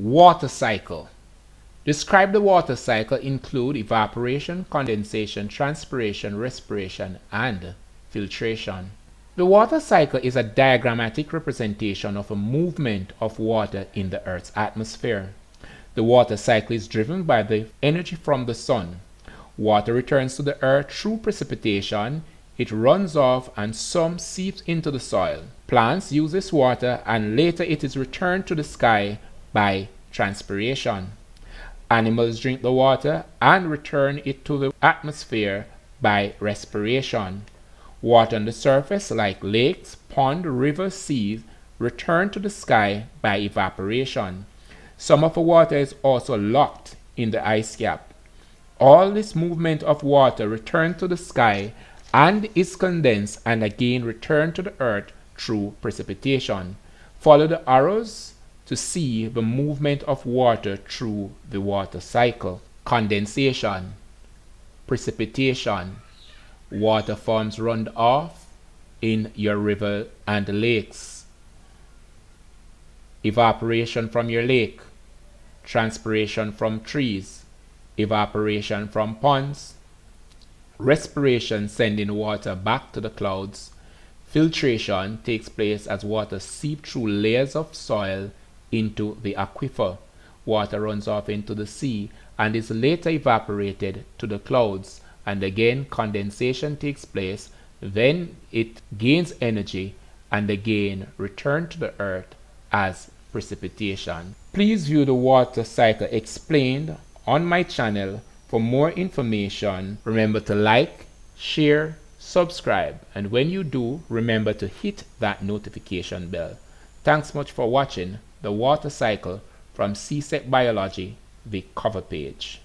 Water cycle. Describe the water cycle include evaporation, condensation, transpiration, respiration, and filtration. The water cycle is a diagrammatic representation of a movement of water in the Earth's atmosphere. The water cycle is driven by the energy from the sun. Water returns to the earth through precipitation, it runs off and some seeps into the soil. Plants use this water and later it is returned to the sky by transpiration. Animals drink the water and return it to the atmosphere by respiration. Water on the surface like lakes, ponds, rivers, seas return to the sky by evaporation. Some of the water is also locked in the ice cap. All this movement of water returns to the sky and is condensed and again returned to the earth through precipitation. Follow the arrows to see the movement of water through the water cycle. Condensation, precipitation, water forms run off in your river and lakes. Evaporation from your lake, transpiration from trees, evaporation from ponds, Respiration sending water back to the clouds. Filtration takes place as water seeps through layers of soil into the aquifer. Water runs off into the sea and is later evaporated to the clouds and again condensation takes place then it gains energy and again return to the earth as precipitation. Please view the water cycle explained on my channel for more information, remember to like, share, subscribe, and when you do, remember to hit that notification bell. Thanks much for watching the water cycle from CSEC Biology, the cover page.